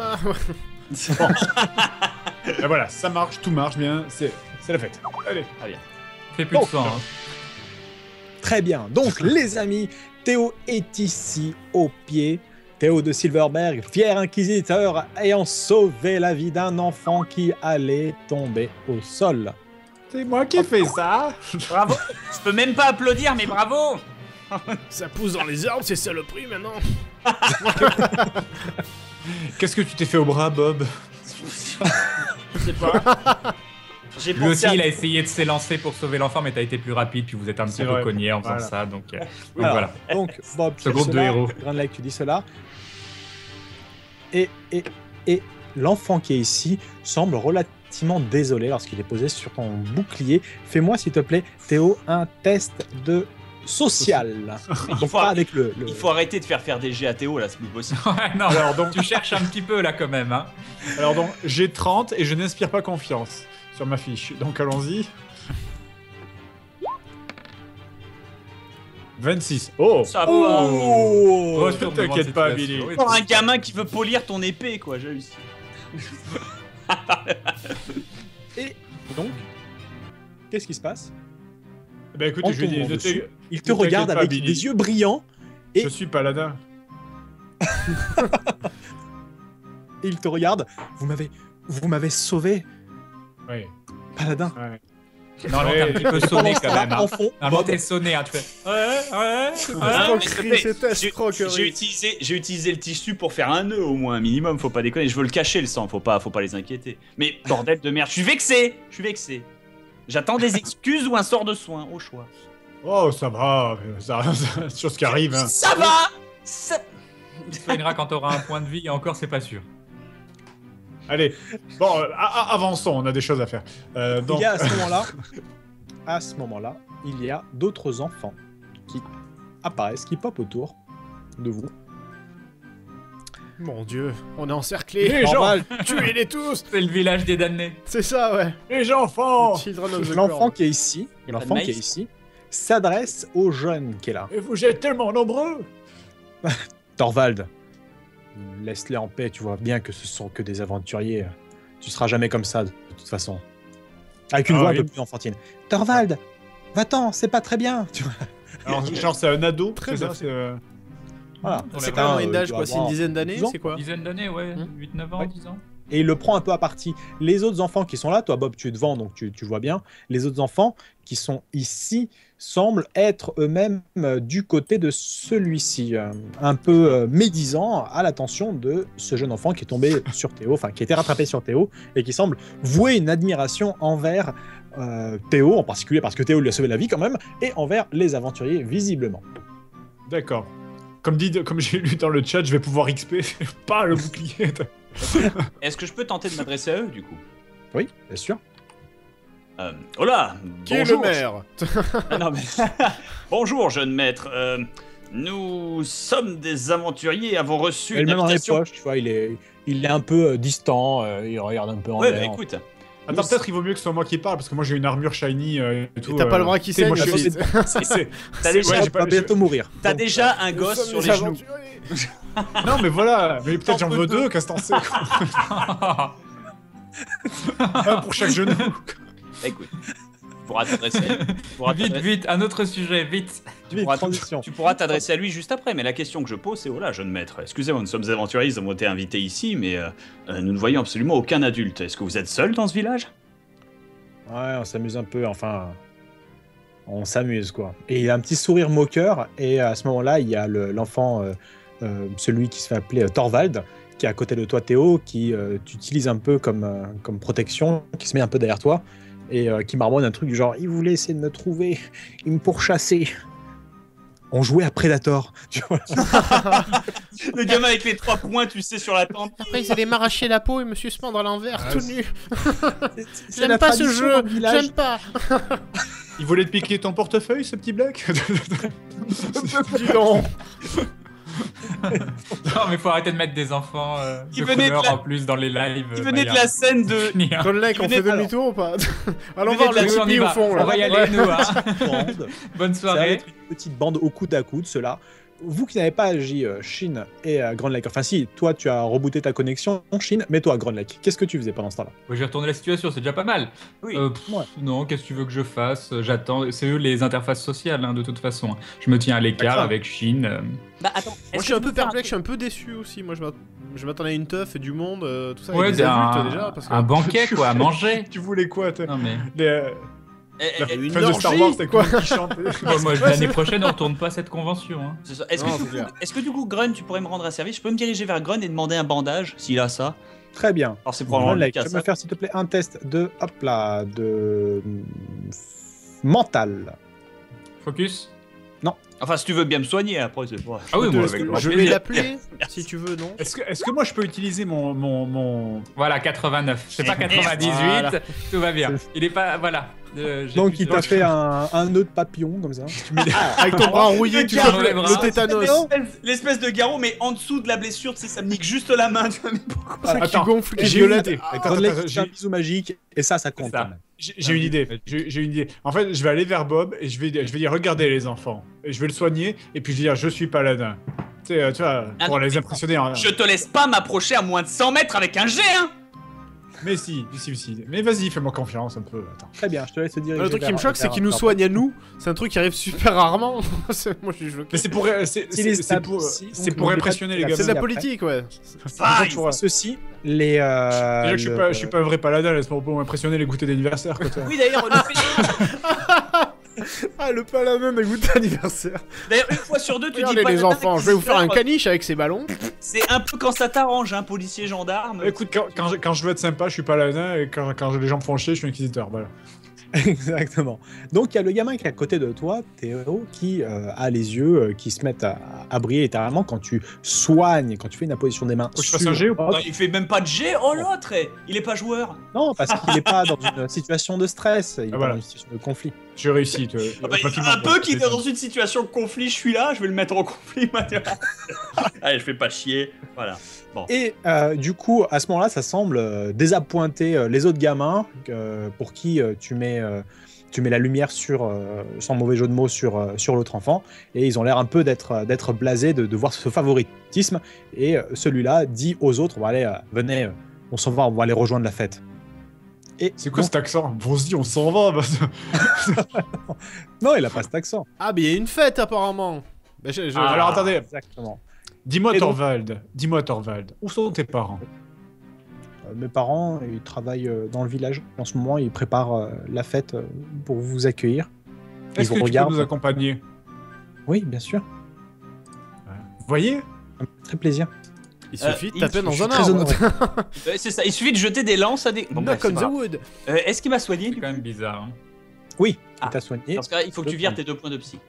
Ben voilà, ça marche, tout marche bien, c'est c'est la fête. Allez. Fait plus de sang. hein. Très bien. Donc, les amis, Théo est ici au pied. Théo de Silverberg, fier inquisiteur, ayant sauvé la vie d'un enfant qui allait tomber au sol. C'est moi qui ai fait ça Bravo Je peux même pas applaudir, mais bravo Ça pousse dans les arbres, c'est ça le prix maintenant. Qu'est-ce que tu t'es fait au bras, Bob Je sais pas. J'ai Lui aussi, à... il a essayé de s'élancer pour sauver l'enfant, mais t'as été plus rapide, puis vous êtes un petit peu cogné en faisant Voilà. ça. Donc, euh, voilà. Donc, Bob, tu Ce groupe de héros. Grand Lake, tu dis cela. Et, et, et l'enfant qui est ici semble relativement désolé lorsqu'il est posé sur ton bouclier. Fais-moi, s'il te plaît, Théo, un test de social. Donc, faut- pas avec le. le- Il faut arrêter de faire faire des Théo, là, c'est plus possible. Ouais, non, Alors, donc- tu cherches un petit peu là quand même. Hein. Alors donc, j'ai 30 et je n'inspire pas confiance sur ma fiche. Donc allons-y. 26. Oh Ça va. Oh de t'inquiète pas. Billy. Oui, Pour un gamin qui veut polir ton épée, quoi, j'ai réussi. Et donc, qu'est-ce qui se passe? Bah écoute, En je vais dire, Il te regarde pas, avec Billy. des yeux brillants et- je suis paladin. et il te regarde. Vous m'avez, vous m'avez sauvé, Ouais, paladin. ouais. Non, non, t'es un petit peu sonné quand même. Hein. En fond, Normalement, t'es sonné. Hein. Tu fais. Ouais, ouais. Ah, ouais. escroquerie. J'ai utilisé, j'ai utilisé le tissu pour faire un nœud au moins, un minimum, faut pas déconner. Je veux le cacher le sang, faut pas, faut pas les inquiéter. Mais bordel de merde, je suis vexé, je suis vexé. J'attends des excuses ou un sort de soin, au choix. Oh, ça va, ça, ça, sur ce qui arrive. Hein. Ça va Ça- Tu soigneras quand t'auras un point de vie, et encore, c'est pas sûr. Allez, bon, euh, a- avançons, on a des choses à faire. Euh, donc, Il y a à ce moment-là, à ce moment-là, il y a d'autres enfants qui apparaissent, qui popent autour de vous. Mon dieu, on est encerclés. Les gens, Tuez-les tous C'est le village des damnés. C'est ça, ouais. les enfants L'enfant qui est ici, l'enfant qui est ici, s'adresse au jeune qui est là. Et vous êtes tellement nombreux Thorvald, laisse-les en paix, tu vois bien que ce sont que des aventuriers. Tu seras jamais comme ça, de toute façon. Avec une Ah voix oui. un peu plus enfantine. Thorvald, va-t'en, c'est pas très bien. Tu vois, Alors, genre, c'est un ado, Très c'est bien ça euh, voilà. C'est euh, d'âge, il quoi C'est une dizaine d'années 12 ans. C'est quoi? Dizaine d'années, ouais. Hmm? 8-9 ans, Ouais. 10 ans. Et il le prend un peu à partie. Les autres enfants qui sont là, toi Bob, tu es devant, donc tu, tu vois bien. Les autres enfants qui sont ici semblent être eux-mêmes euh, du côté de celui-ci, euh, un peu euh, médisant à l'attention de ce jeune enfant qui est tombé sur Théo, enfin qui été rattrapé sur Théo, et qui semble vouer une admiration envers Théo, en particulier parce que Théo lui a sauvé la vie quand même, et envers les aventuriers visiblement. D'accord. Comme, comme j'ai lu dans le chat, je vais pouvoir XP, pas le bouclier. Est-ce que je peux tenter de m'adresser à eux du coup? Oui, bien sûr. euh, Hola Qui est le bonjour. maire? Ah, non, mais... bonjour jeune maître. Euh, nous sommes des aventuriers et avons reçu Et une le même dans les invitation. poches, tu vois, il est, il est un peu euh, distant, euh, il regarde un peu en Ouais, bah l'air. écoute. Attends, peut-être il vaut mieux que ce soit moi qui parle, parce que moi j'ai une armure shiny euh, et tout. T'as pas euh, le bras qui sais, saigne T'as déjà, ouais, pas- bientôt mourir. t'as déjà un Nous gosse sur les genoux. Non, mais voilà, mais peut-être j'en veux deux, qu'est-ce que t'en sais Un pour chaque genou. Écoute, pourras t'adresser. tu pourras vite, t'adresser- vite, un autre sujet, vite. Vite, pourras- transition. Tu pourras t'adresser à lui juste après, mais la question que je pose, c'est oh là, jeune maître, excusez-moi, nous sommes aventuriers, nous avons été invités ici, mais euh, euh, nous ne voyons absolument aucun adulte. Est-ce que vous êtes seul dans ce village? Ouais, on s'amuse un peu, enfin. On s'amuse, quoi. Et il a un petit sourire moqueur, et à ce moment-là, il y a le- l'enfant, euh, euh, celui qui se fait appeler euh, Thorvald, qui est à côté de toi, Théo, qui euh, t'utilise un peu comme, euh, comme protection, qui se met un peu derrière toi, et euh, qui marmonne un truc du genre Il voulait essayer de me trouver, il me pourchassait. On jouait à Predator, tu vois. Le gamin avec les trois points, tu sais, sur la tempe. Après, ils allaient m'arracher la peau et me suspendre à l'envers, Ah, tout nu. J'aime pas ce jeu, j'aime pas. Il voulait te piquer ton portefeuille, ce petit black Dis donc. Non, mais faut arrêter de mettre des enfants euh, de la- en plus dans les lives. Il euh, venait de la scène de. Conlec, on fait de- demi-tour ou pas Allons voir le la- tipi au va. fond, là. On va y aller, Ouais. nous. hein. Bonne Ça va soirée. être une petite bande au coude à coude, ceux-là. Vous qui n'avez pas agi, euh, Shin et euh, Grand Lake, enfin si, toi tu as rebooté ta connexion, Shin, mais toi, Grand Lake, qu'est-ce que tu faisais pendant ce temps-là? Bon, J'ai retourné la situation, c'est déjà pas mal. Oui. Euh, pff, Ouais. Non, qu'est-ce que tu veux que je fasse? J'attends. C'est eux les interfaces sociales, hein, de toute façon. Je me tiens à l'écart avec Shin. euh, Bah attends. Moi, je suis un peu perplexe, je suis un peu déçu aussi. Moi, je m'att- je m'attendais à une teuf et du monde, euh, tout ça. Ouais, avec des c'est un, adultes déjà. Parce que... un banquet, quoi, à manger. Tu voulais quoi Non, mais. Les, La eh, Une de Star Wars, c'était quoi. l'année prochaine, on retourne pas à cette convention. hein. c'est. Est-ce que, Non, du c'est coup- clair. est-ce que du coup, Grun, tu pourrais me rendre un service? Je peux me diriger vers Grun et demander un bandage, s'il a ça Très bien. Alors c'est probablement le cas, tu peux me faire s'il te plaît un test de, hop là, de mental. Focus Enfin, si tu veux bien me soigner, après, c'est pas. Ah oui, moi, avec Je vais l'appeler, si tu veux, non? Est-ce que, est-ce que moi je peux utiliser mon. mon, mon... Voilà, 89. C'est pas Merde. 98, Voilà. tout va bien. Il est pas. Voilà. Euh, Donc il de- t'a fait un, un nœud de papillon comme ça. Avec ton bras rouillé, tu les le, le tétanos. L'espèce- de garrot, mais en dessous de la blessure, tu sais, ça me nique juste la main. Tu vois, mais pourquoi Ça qui Attends, gonfle, qui est J'ai j'ai- un bisou magique et ça, ça compte. J'ai une idée. J'ai une idée. En fait, je vais aller vers Bob et je vais, je vais dire regardez les enfants. Et je vais le soigner et puis je vais dire je suis paladin. Tu sais, euh, tu vois, pour Ah, les mais- impressionner. hein. Je te laisse pas m'approcher à moins de 100 mètres avec un jet, hein Mais si, si, si. Mais vas-y, fais-moi confiance un peu. Attends. Très bien, je te laisse te diriger. Le truc qui me choque, c'est qu'il nous soigne à nous. C'est un truc qui arrive super rarement. Moi, je suis choqué. Mais c'est pour, c'est, pour, c'est pour impressionner les gamins. C'est de la politique, ouais. Ceci, les. euh, Déjà que je suis pas, je suis pas un vrai paladin, laisse-moi pour m'impressionner les goûters d'anniversaire. Oui, d'ailleurs, on a fait- Ah, le paladin des goûts d'anniversaire. d'ailleurs, une fois sur deux, tu dis Regardez pas les enfants, je vais vous faire un caniche avec ces ballons. C'est un peu quand ça t'arrange, hein, policier, gendarme. Écoute, quand, quand, je, quand je veux être sympa, je suis paladin et quand, quand les gens me font chier, je suis inquisiteur. Voilà. Exactement. Donc il y a le gamin qui est à côté de toi, Théo, qui euh, a les yeux euh, qui se mettent à, à briller littéralement quand tu soignes, quand tu fais une imposition des mains. Que je sur- un jet ou pas. Non, il fait même pas de jet. Oh l'autre, eh, il est pas joueur. Non, parce qu'il n'est pas dans une situation de stress, il est pas voilà. dans une situation de conflit. J'ai réussi. tu- Ah bah, un peu qui est dans une situation de conflit, je suis là, je vais le mettre en conflit. vois. Allez, je fais pas chier. Voilà. Et euh, du coup, à ce moment-là, ça semble euh, désappointer euh, les autres gamins euh, pour qui euh, tu mets. euh, tu mets la lumière sur, euh, sans mauvais jeu de mots, sur, euh, sur l'autre enfant, et ils ont l'air un peu d'être d'être blasés de, de voir ce favoritisme. Et euh, celui-là dit aux autres, bon, allez, euh, venez, on s'en va, on va aller rejoindre la fête. Et C'est quoi donc- cet accent? Vas-y, on s'en va. bah, Non, il a pas cet accent. Ah, mais il y a une fête apparemment. Bah, je- je- Ah, Alors attendez, Exactement. dis-moi donc- Thorvald, dis-moi Thorvald, où sont tes parents? Euh, mes parents, ils travaillent euh, dans le village. En ce moment, ils préparent euh, la fête pour vous accueillir. Ils Est-ce vous que tu peux regardent. nous accompagner? Oui, bien sûr. Vous voyez Très plaisir. Il suffit Euh, de taper il- dans Je suis un très arbre. honoré. Euh, c'est ça, il suffit de jeter des lances à des. Bon, bref, Knock on c'est pas the grave. wood. Euh, Est-ce qu'il m'a soigné C'est quand même bizarre. hein. Oui, Ah. il t'a soigné. Dans ce cas, il faut que tu vires tes deux points de psy.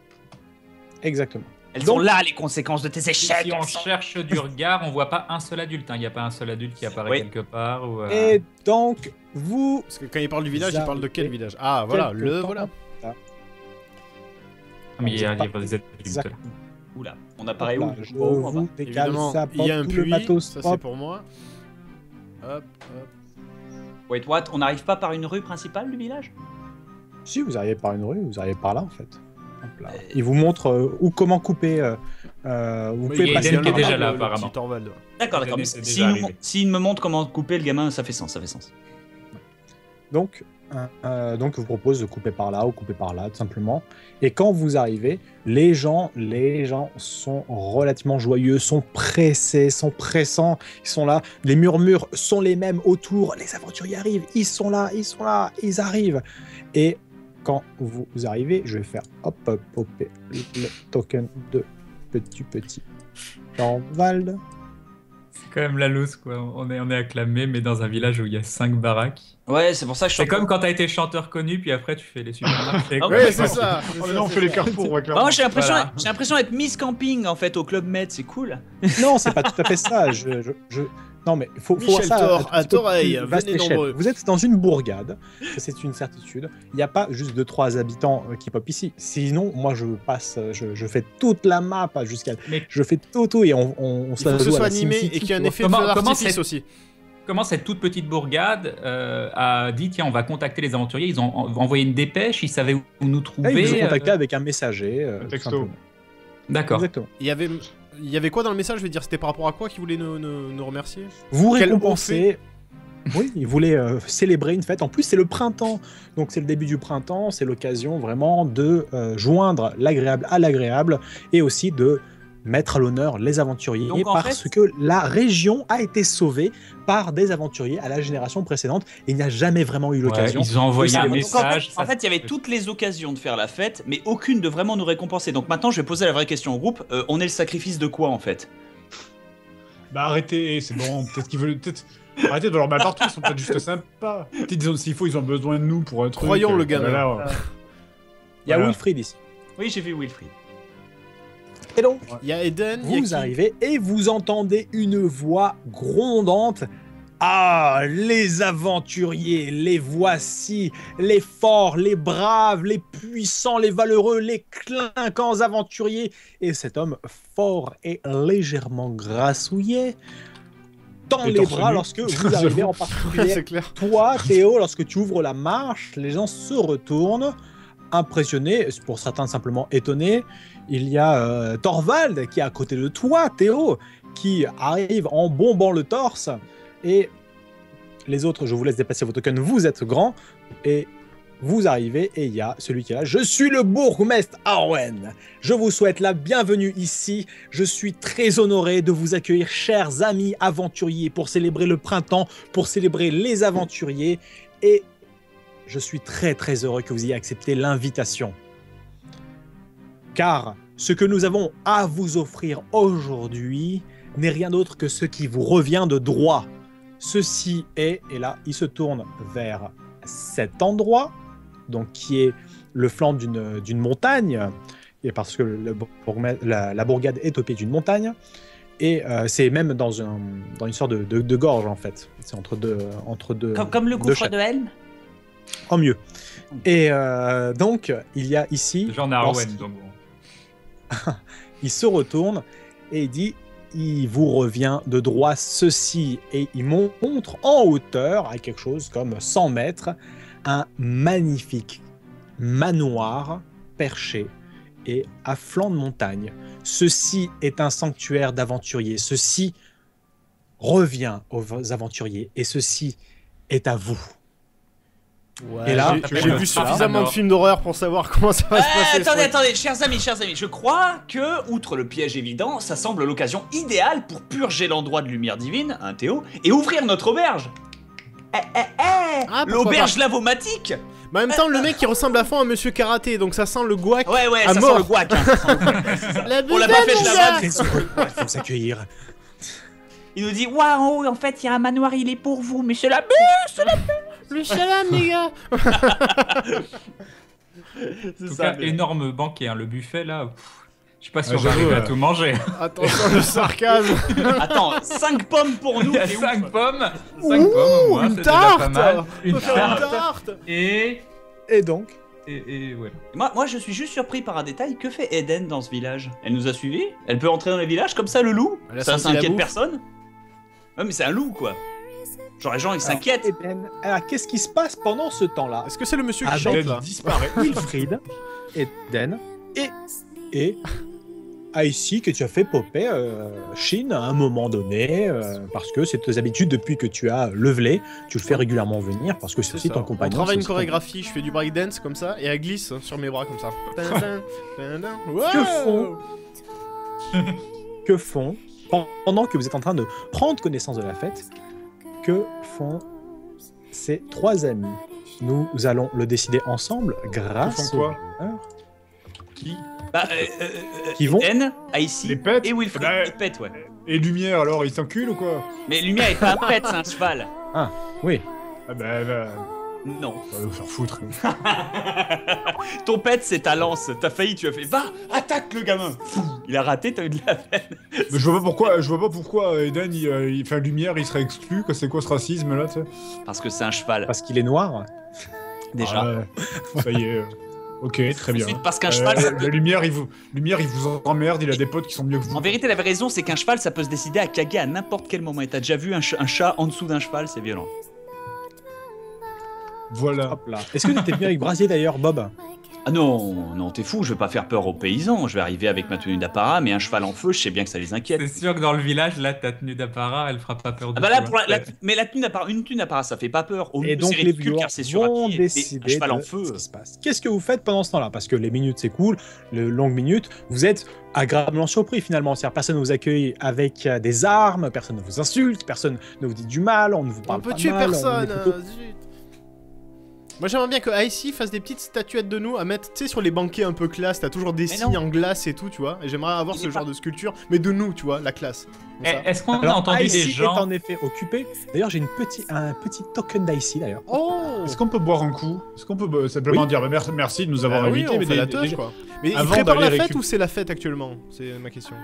Exactement. Elles Donc- sont là, les conséquences de tes échecs. si on cherche du regard, on voit pas un seul adulte. hein. Il n'y a pas un seul adulte qui apparaît Oui. quelque part. Ou, euh, Et donc, vous. Parce que quand il parle du village, il parle de quel village? Ah, voilà, le voilà. ah, mais il y a, des adultes. là. Oula, on apparaît où je Oh, décale ça, il y a un tout le puits, matos. ça c'est hop. pour moi. Hop, hop. Wait, what? On n'arrive pas par une rue principale du village? Si vous arrivez par une rue, vous arrivez par là en fait. Hop là. Il vous montre euh, où comment couper. euh, euh, vous Oui, pouvez passer qui est par déjà le- là, le apparemment. D'accord, d'accord. S'il mon- s'il me montre comment couper le gamin, ça fait sens, ça fait sens. Donc, euh, donc, vous propose de couper par là ou couper par là, tout simplement. Et quand vous arrivez, les gens, les gens sont relativement joyeux, sont pressés, sont pressants. Ils sont là. Les murmures sont les mêmes autour. Les aventuriers arrivent. Ils sont là, ils sont là, ils arrivent. Et quand vous arrivez, je vais faire hop, hop, popper le token de petit petit Thorvald. C'est quand même la loose, quoi. On est, on est acclamé, mais dans un village où il y a 5 baraques. Ouais, c'est pour ça que je suis C'est comme quand t'as été chanteur connu, puis après tu fais les supermarchés. Ah quoi. Ouais, c'est ça. Oh, ça, non, on fait les carrefours, ouais, Ah, clairement. moi j'ai l'impression Voilà. j'ai l'impression d'être Miss Camping en fait au Club Med, c'est cool. Non, c'est pas tout à fait ça. Je, je, je- Non, mais il faut, faut voir ça Thor, un à petit peu Toreil, plus vaste venez échelle. nombreux. Vous êtes dans une bourgade, c'est une certitude. Il n'y a pas juste deux trois habitants euh, qui pop ici. Sinon, moi je passe, je, je fais toute la map jusqu'à, Mais- je fais tout tout et on, on, on se Il faut la que ce soit animé et qu'il y ait un effet de Comment- feu comment aussi. Comment cette toute petite bourgade euh, a dit tiens, on va contacter les aventuriers Ils ont en- envoyé une dépêche, ils savaient où nous Ah, trouver. ils ont contacté euh, avec un messager. euh, Un texto. D'accord. Il y avait, il y avait quoi dans le message Je veux dire, c'était par rapport à quoi qu'ils voulaient nous, nous- nous remercier? Vous Quel récompensez. Oui, ils voulaient euh, célébrer une fête. En plus, c'est le printemps. Donc, c'est le début du printemps. C'est l'occasion vraiment de euh, joindre l'agréable à l'agréable et aussi de mettre à l'honneur les aventuriers Donc, parce fait- que la région a été sauvée par des aventuriers à la génération précédente et il n'y a jamais vraiment eu Ouais, l'occasion. ils ont envoyé un message. en fait, en ça- fait, il y avait toutes les occasions de faire la fête, mais aucune de vraiment nous récompenser. Donc maintenant, je vais poser la vraie question au groupe. Euh, on est le sacrifice de quoi en fait? Bah arrêtez, c'est bon, peut-être qu'ils veulent. Arrêtez de leur mettre partout, ils sont peut-être juste sympas. Peut-être s'il faut, ils ont besoin de nous pour un truc. Croyons euh, le voilà, ouais. Il y a Voilà. Wilfried ici. Oui, j'ai vu Wilfried. Et donc, Il y a Eden, il y a vous qui arrivez et vous entendez une voix grondante. Ah, les aventuriers, les voici, les forts, les braves, les puissants, les valeureux, les clinquants aventuriers. Et cet homme fort et légèrement grassouillet tend les bras lorsque vous arrivez en particulier clair. toi, Théo, lorsque tu ouvres la marche, les gens se retournent, impressionnés, pour certains simplement étonnés. Il y a euh, Thorvald qui est à côté de toi, Théo, qui arrive en bombant le torse. Et les autres, je vous laisse dépasser vos tokens, vous êtes grands. Et vous arrivez et il y a celui qui est là. Je suis le bourgmestre Arwen. Je vous souhaite la bienvenue ici. Je suis très honoré de vous accueillir, chers amis aventuriers, pour célébrer le printemps, pour célébrer les aventuriers. Et je suis très très heureux que vous ayez accepté l'invitation. Car ce que nous avons à vous offrir aujourd'hui n'est rien d'autre que ce qui vous revient de droit. Ceci est, et là il se tourne vers cet endroit, donc qui est le flanc d'une montagne, et parce que le la, la bourgade est au pied d'une montagne, et euh, c'est même dans, un, dans une sorte de, de- de gorge en fait. C'est entre deux, entre deux, Comme, comme le deux gouffre de Helm? En mieux. Et euh, donc il y a ici, Genre Arwen, donc. il se retourne et il dit il vous revient de droit ceci et il montre en hauteur à quelque chose comme 100 mètres un magnifique manoir perché et à flanc de montagne. Ceci est un sanctuaire d'aventuriers. Ceci revient aux aventuriers et ceci est à vous. Ouais, Et là, j'ai- vu suffisamment de films d'horreur pour savoir comment ça va se passer. attendez, attendez, chers amis, chers amis, je crois que, outre le piège évident, ça semble l'occasion idéale pour purger l'endroit de lumière divine, un Théo, et ouvrir notre auberge. Eh, eh, eh Ah, L'auberge lavomatique Mais en même temps, le mec il ressemble à fond à Monsieur Karaté, donc ça sent le guac. Ouais, ouais, À ça mort. sent le guac. hein, ça sent le guac, c'est. La On l'a pas fait de la vanne. Faut s'accueillir. Il nous dit Waouh, en fait, il y a un manoir, il est pour vous, mais c'est la Le salam, les gars En tout cas, énorme banquet, hein, le buffet là. pff, Je sais pas si Ouais, on va arriver à euh. tout manger. Attention, le sarcasme Attends, 5 pommes pour nous. Il y a t'es ouf. 5 pommes. 5 Ouh, pommes, une c'est tarte pas mal. On Une peut faire une tarte. tarte Et. Et donc, Et, et ouais. Moi, moi, je suis juste surpris par un détail. Que fait Eden dans ce village? Elle nous a suivis? Elle peut entrer dans les villages comme ça, le loup? Ça, senti ça la inquiète bouffe. personne? Ouais, mais c'est un loup, quoi. Genre, les gens, ils s'inquiètent. alors, Eden, alors, qu'est-ce qui se passe pendant ce temps-là? Est-ce que c'est le monsieur qui Avec- chante Elle là? disparaît. Wilfried, Eden et, et Icy que tu as fait popper euh, Shin à un moment donné euh, parce que c'est tes habitudes depuis que tu as levelé, tu le fais régulièrement venir parce que c'est aussi ton On compagnon. travaille c'est une chorégraphie, je fais du breakdance comme ça, et elle glisse sur mes bras comme ça. Que font Que font pendant que vous êtes en train de prendre connaissance de la fête Que font ces trois amis Nous allons le décider ensemble grâce au joueur Qui Bah, euh, euh, Qui vont Icy Les pets et Wilfried. Bah, Les pets, ouais. Et Lumière alors, ils s'enculent ou quoi Mais Lumière est pas un pet, c'est un cheval. Oui. Ah bah, bah, Non. on va nous faire foutre. Ton pet, c'est ta lance. T'as failli, tu as fait Va, attaque le gamin. Fou, Il a raté, t'as eu de la peine. Mais je vois pas pourquoi, je vois pas pourquoi euh, Eden, il, euh, il fait Lumière, il serait exclu. C'est quoi ce racisme là, tu Parce que c'est un cheval. Parce qu'il est noir. Déjà. Ah ouais. Ça y est. euh, Ok, très bien. Ensuite, parce qu'un Euh, cheval, ça la lumière, il vous, lumière, il vous emmerde. Il a des potes qui sont mieux que vous. En vérité, la vraie raison, c'est qu'un cheval, ça peut se décider à caguer à n'importe quel moment. Et t'as déjà vu un, ch- un chat en dessous d'un cheval, c'est violent. Voilà. Est-ce que tu étais venu avec Brasier d'ailleurs, Bob? Ah non, non, t'es fou, je vais pas faire peur aux paysans. Je vais arriver avec ma tenue d'apparat, mais un cheval en feu, je sais bien que ça les inquiète. C'est sûr que dans le village, là, ta tenue d'apparat, elle fera pas peur Ah bah là, pour la, hein. la- mais la tenue d'apparat, une tenue d'apparat, ça fait pas peur. Au Et mieux, donc c'est les viewers car c'est sur vont mais un décider cheval en feu. ce qui se passe. Qu'est-ce que vous faites pendant ce temps-là? Parce que les minutes s'écoulent, les longues minutes, vous êtes agréablement surpris finalement. C'est-à-dire personne ne vous accueille avec euh, des armes, personne ne vous insulte, personne ne vous dit du mal, on ne vous On parle peut pas tuer mal, on personne plutôt- zut. Moi j'aimerais bien que Icy fasse des petites statuettes de nous à mettre, tu sais, sur les banquets un peu classe, t'as toujours des Mais signes non. en glace et tout, tu vois. Et j'aimerais avoir Il ce est genre pas- de sculpture, mais de nous, tu vois, la classe. Eh, Est-ce qu'on a entendu Icy des est gens en effet occupé. D'ailleurs, j'ai une petit, un petit token d'Icy d'ailleurs. Oh Est-ce qu'on peut boire un coup? Est-ce qu'on peut euh, simplement dire bah, merci, de nous avoir Bah oui, invités on mais la quoi. Mais il avant prépare la fête récup- ou c'est la fête actuellement? C'est ma question.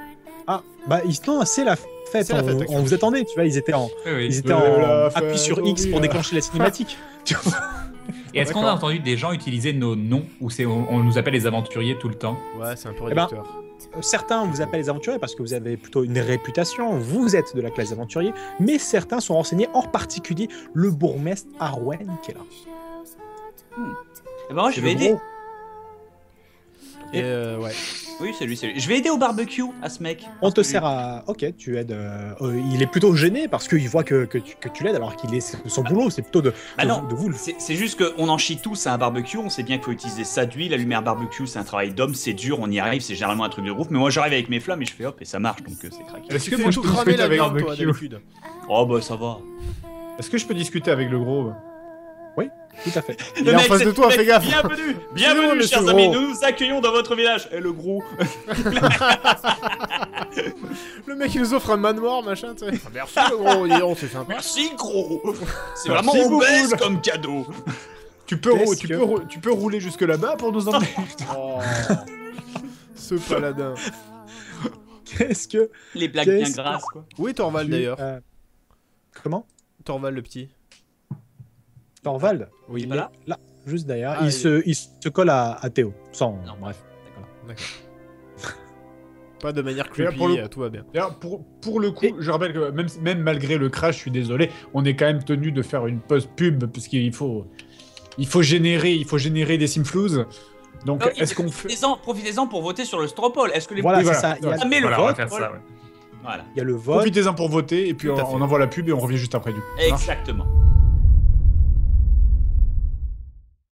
Ah, bah ils- non, c'est la fête. La on, fête, on actuellement. vous attendait, tu vois, ils étaient en, Oui, oui. ils étaient en la appui sur X pour déclencher la cinématique. Tu vois Et est-ce qu'on a entendu des gens utiliser nos noms ou c'est on, on nous appelle les aventuriers tout le temps Ouais, c'est un peu Eh ben, réducteur. Certains vous appellent les aventuriers parce que vous avez plutôt une réputation, vous êtes de la classe aventurier, mais certains sont renseignés, en particulier le bourgmestre Arwen qui est là. Eh ben moi, je vais aider. Et euh, ouais. Oui, c'est lui, c'est lui. Je vais aider au barbecue à ce mec. On te sert à. Ok, tu aides. euh, euh, il est plutôt gêné parce qu'il voit que, que tu, que tu l'aides alors qu'il est. c'est Son boulot, c'est plutôt de, Ah de, non. vous- de vous le. C'est c'est juste qu'on en chie tous à un barbecue, on sait bien qu'il faut utiliser ça d'huile, la lumière barbecue c'est un travail d'homme, c'est dur, on y arrive, c'est généralement un truc de groupe, mais moi j'arrive avec mes flammes et je fais hop et ça marche donc euh, c'est craqué. Est-ce Tu que fais moi je tout peux cramer discuter la avec viande, toi, barbecue d'habitude? Oh bah ça va. Est-ce que je peux discuter avec le gros? Tout à fait. Il est en face c'est- de toi, mec, fais gaffe. Bienvenue, bienvenue chers amis, Gros. nous nous accueillons dans votre village. Et le gros. Le mec il nous offre un manoir, machin, tu sais. Merci le gros, dis donc, c'est sympa. Merci gros. C'est vraiment obèse comme cadeau. Tu peux, rou- Qu'est-ce tu, que- peux, rou- tu peux rouler jusque là-bas pour nous emmener Oh. Ce paladin. Qu'est-ce que. Les blagues bien grasses, quoi. Où est Torvald tu d'ailleurs Comment? Torvald le petit. Torvald Oui, Il voilà. est là, juste derrière. Ah, il, il- se, il se colle à, à Théo. Sans. Non. Bref. Pas de manière creepy, pour le- euh, tout va bien. D'ailleurs, pour, pour le coup, Et- je rappelle que même, même malgré le crash, je suis désolé, on est quand même tenu de faire une pause pub parce qu'il faut, il faut générer, il faut générer des simflouz. Donc, Non, est-ce qu'on fait Profitez-en profitez-en pour voter sur le Stropole. Est-ce que les Voilà, c'est ça. Il y a, le vote, voilà. ça. ouais. Voilà. il y a le vote. Profitez-en pour voter et puis on, envoie la pub et on revient juste après du coup. Exactement.